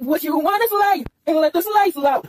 What you wanna slay, and let the slay out?